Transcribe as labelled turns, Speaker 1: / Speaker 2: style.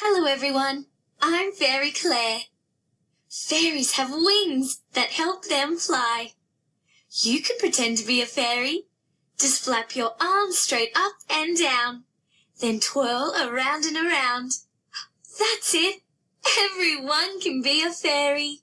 Speaker 1: Hello, everyone. I'm Fairy Clare. Fairies have wings that help them fly. You can pretend to be a fairy. Just flap your arms straight up and down, then twirl around and around. That's it. Everyone can be a fairy.